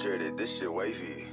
sure that this shit wavy.